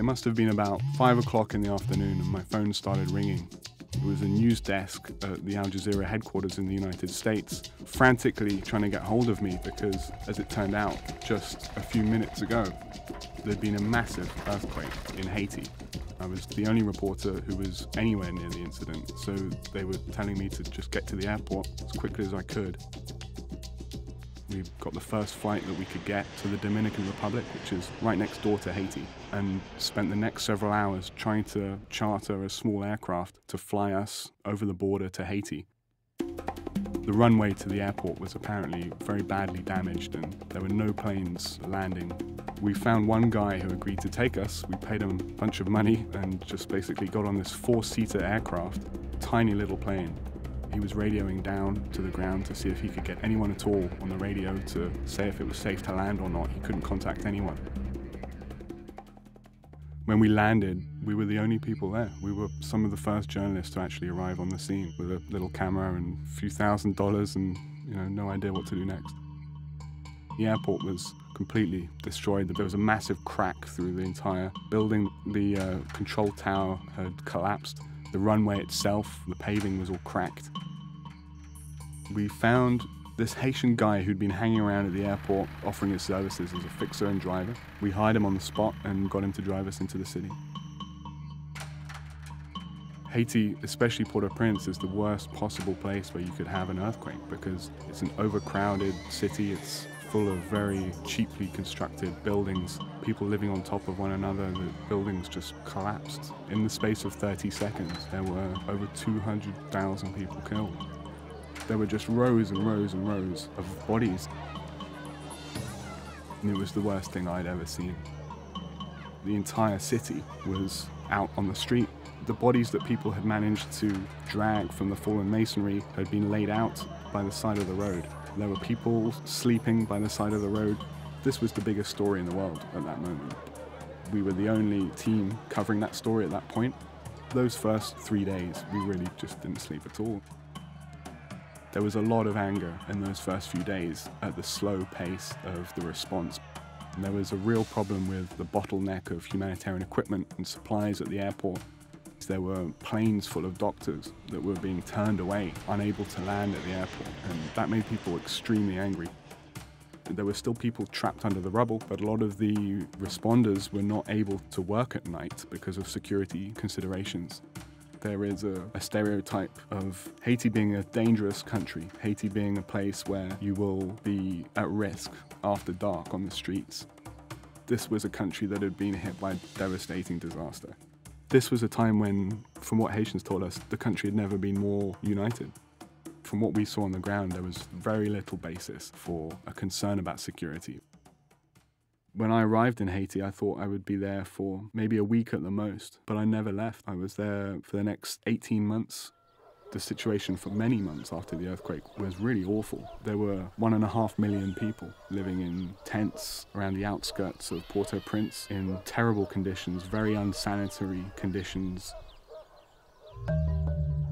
It must have been about five o'clock in the afternoon and my phone started ringing. It was a news desk at the Al Jazeera headquarters in the United States, frantically trying to get hold of me because, as it turned out, just a few minutes ago, there'd been a massive earthquake in Haiti. I was the only reporter who was anywhere near the incident, so they were telling me to just get to the airport as quickly as I could. We got the first flight that we could get to the Dominican Republic, which is right next door to Haiti, and spent the next several hours trying to charter a small aircraft to fly us over the border to Haiti. The runway to the airport was apparently very badly damaged and there were no planes landing. We found one guy who agreed to take us. We paid him a bunch of money and just basically got on this four seater aircraft, tiny little plane. He was radioing down to the ground to see if he could get anyone at all on the radio to say if it was safe to land or not. He couldn't contact anyone. When we landed, we were the only people there. We were some of the first journalists to actually arrive on the scene with a little camera and a few thousand dollars and you know no idea what to do next. The airport was completely destroyed. There was a massive crack through the entire building. The uh, control tower had collapsed. The runway itself, the paving was all cracked. We found this Haitian guy who'd been hanging around at the airport offering his services as a fixer and driver. We hired him on the spot and got him to drive us into the city. Haiti, especially Port-au-Prince, is the worst possible place where you could have an earthquake because it's an overcrowded city. It's full of very cheaply constructed buildings, people living on top of one another. The buildings just collapsed. In the space of 30 seconds, there were over 200,000 people killed. There were just rows and rows and rows of bodies. And it was the worst thing I'd ever seen. The entire city was out on the street. The bodies that people had managed to drag from the fallen masonry had been laid out by the side of the road. There were people sleeping by the side of the road. This was the biggest story in the world at that moment. We were the only team covering that story at that point. Those first three days, we really just didn't sleep at all. There was a lot of anger in those first few days at the slow pace of the response. And there was a real problem with the bottleneck of humanitarian equipment and supplies at the airport. There were planes full of doctors that were being turned away, unable to land at the airport, and that made people extremely angry. There were still people trapped under the rubble, but a lot of the responders were not able to work at night because of security considerations there is a, a, stereotype of Haiti being a dangerous country, Haiti being a place where you will be at risk after dark on the streets. This was a country that had been hit by a devastating disaster. This was a time when, from what Haitians told us, the country had never been more united. From what we saw on the ground, there was very little basis for a concern about security. When I arrived in Haiti, I thought I would be there for maybe a week at the most, but I never left. I was there for the next 18 months. The situation for many months after the earthquake was really awful. There were one and a half million people living in tents around the outskirts of Port au Prince in terrible conditions, very unsanitary conditions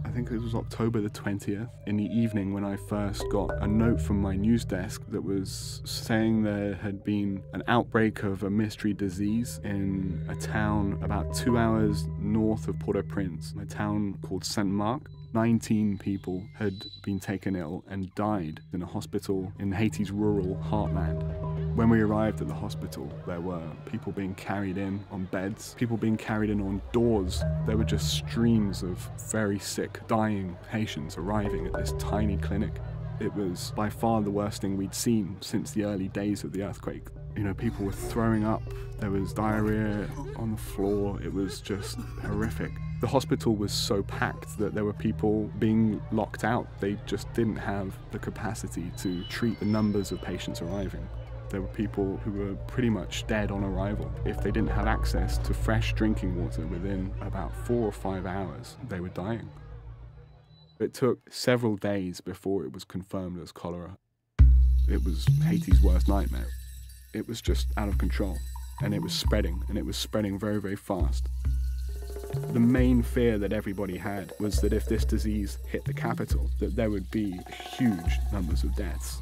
I think it was October the 20th, in the evening when I first got a note from my news desk that was saying there had been an outbreak of a mystery disease in a town about two hours north of Port au Prince, a town called Saint Marc. 19 people had been taken ill and died in a hospital in Haiti's rural heartland. When we arrived at the hospital, there were people being carried in on beds, people being carried in on doors. There were just streams of very sick, dying Haitians arriving at this tiny clinic. It was by far the worst thing we'd seen since the early days of the earthquake. You know, people were throwing up, there was diarrhea on the floor, it was just horrific. The hospital was so packed that there were people being locked out. They just didn't have the capacity to treat the numbers of patients arriving. There were people who were pretty much dead on arrival. If they didn't have access to fresh drinking water within about four or five hours, they were dying. It took several days before it was confirmed as cholera. It was Haiti's worst nightmare. It was just out of control, and it was spreading, and it was spreading very, very fast. The main fear that everybody had was that if this disease hit the capital, that there would be huge numbers of deaths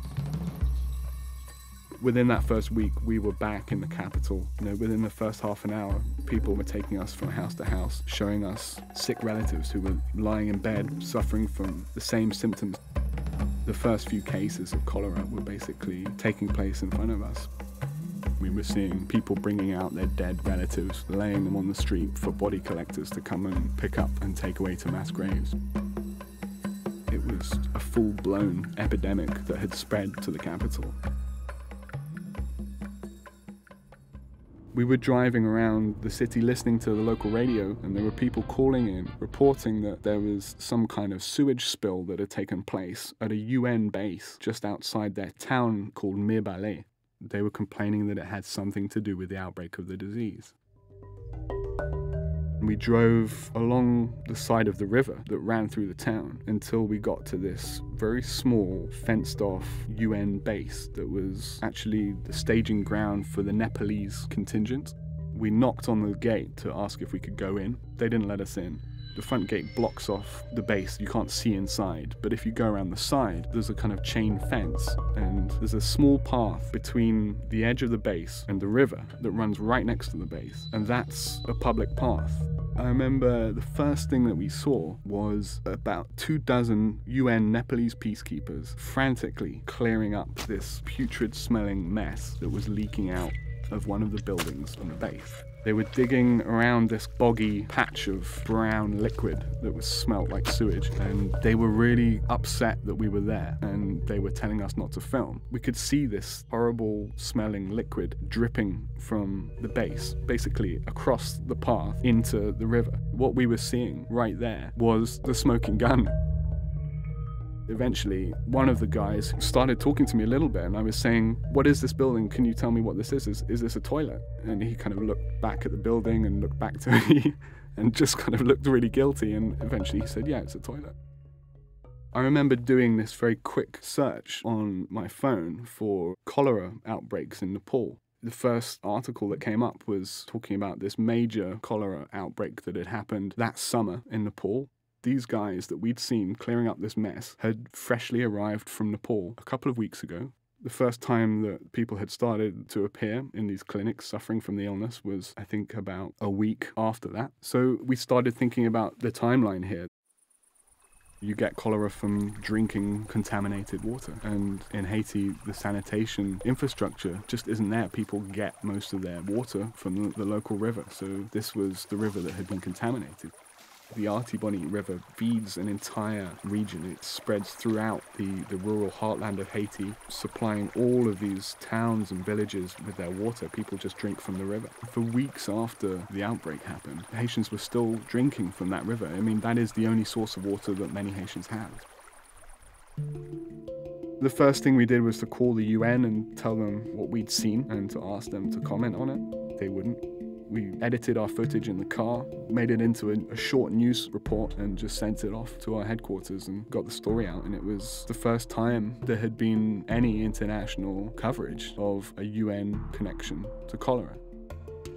Within that first week, we were back in the capital. You know, within the first half an hour, people were taking us from house to house, showing us sick relatives who were lying in bed, suffering from the same symptoms. The first few cases of cholera were basically taking place in front of us. We were seeing people bringing out their dead relatives, laying them on the street for body collectors to come and pick up and take away to mass graves. It was a full blown epidemic that had spread to the capital. We were driving around the city listening to the local radio, and there were people calling in, reporting that there was some kind of sewage spill that had taken place at a UN base just outside their town called Mirebalais. They were complaining that it had something to do with the outbreak of the disease. We drove along the side of the river that ran through the town until we got to this very small, fenced off UN base that was actually the staging ground for the Nepalese contingent. We knocked on the gate to ask if we could go in. They didn't let us in. The front gate blocks off the base, you can't see inside. But if you go around the side, there's a kind of chain fence, and there's a small path between the edge of the base and the river that runs right next to the base, and that's a public path. I remember the first thing that we saw was about two dozen UN Nepalese peacekeepers frantically clearing up this putrid smelling mess that was leaking out of one of the buildings on the base. They were digging around this boggy patch of brown liquid that was smelt like sewage, and they were really upset that we were there, and they were telling us not to film. We could see this horrible smelling liquid dripping from the base, basically across the path into the river. What we were seeing right there was the smoking gun eventually one of the guys started talking to me a little bit and I was saying, What is this building? Can you tell me what this is? Is, is this a toilet? And he kind of looked back at the building and looked back to me and just kind of looked really guilty and eventually he said, Yeah, it's a toilet. I remember doing this very quick search on my phone for cholera outbreaks in Nepal. The first article that came up was talking about this major cholera outbreak that had happened that summer in Nepal these guys that we'd seen clearing up this mess had freshly arrived from Nepal a couple of weeks ago. The first time that people had started to appear in these clinics suffering from the illness was, I think, about a week after that. So we started thinking about the timeline here. You get cholera from drinking contaminated water. And in Haiti, the sanitation infrastructure just isn't there. People get most of their water from the, local river. So this was the river that had been contaminated. The Artibonite River feeds an entire region. It spreads throughout the, the rural heartland of Haiti, supplying all of these towns and villages with their water. People just drink from the river. For weeks after the outbreak happened, Haitians were still drinking from that river. I mean, that is the only source of water that many Haitians have. The first thing we did was to call the UN and tell them what we'd seen and to ask them to comment on it. They wouldn't. We edited our footage in the car, made it into a, a, short news report, and just sent it off to our headquarters and got the story out. And it was the first time there had been any international coverage of a UN connection to cholera.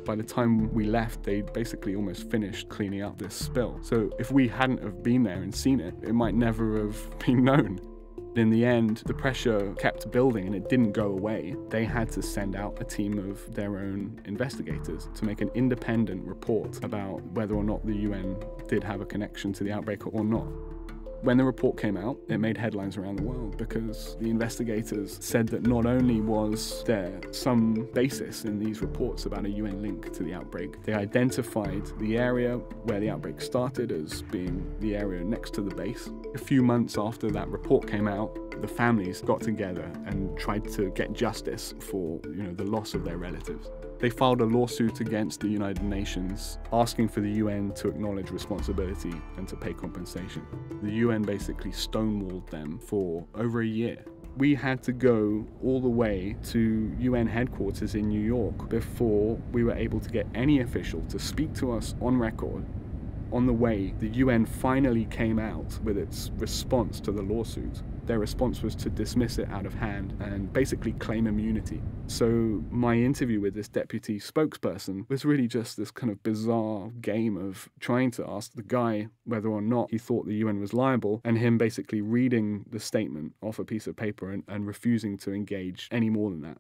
By the time we left, they'd basically almost finished cleaning up this spill. So if we hadn't have been there and seen it, it might never have been known. In the end, the pressure kept building and it didn't go away. They had to send out a team of their own investigators to make an independent report about whether or not the UN did have a connection to the outbreak or not. When the report came out, it made headlines around the world because the investigators said that not only was there some basis in these reports about a UN link to the outbreak, they identified the area where the outbreak started as being the area next to the base. A few months after that report came out, the families got together and tried to get justice for you know the loss of their relatives. They filed a lawsuit against the United Nations asking for the UN to acknowledge responsibility and to pay compensation. The UN basically stonewalled them for over a year. We had to go all the way to UN headquarters in New York before we were able to get any official to speak to us on record on the way, the UN finally came out with its response to the lawsuit. Their response was to dismiss it out of hand and basically claim immunity. So, my interview with this deputy spokesperson was really just this kind of bizarre game of trying to ask the guy whether or not he thought the UN was liable, and him basically reading the statement off a piece of paper and, and refusing to engage any more than that.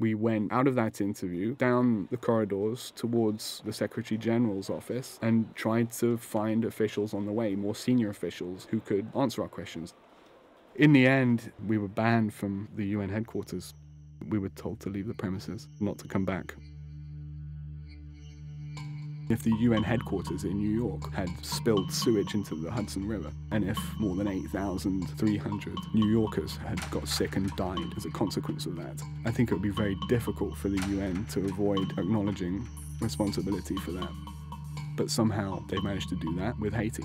We went out of that interview down the corridors towards the Secretary General's office and tried to find officials on the way, more senior officials who could answer our questions. In the end, we were banned from the UN headquarters. We were told to leave the premises, not to come back. If the UN headquarters in New York had spilled sewage into the Hudson River, and if more than 8,300 New Yorkers had got sick and died as a consequence of that, I think it would be very difficult for the UN to avoid acknowledging responsibility for that. But somehow they managed to do that with Haiti.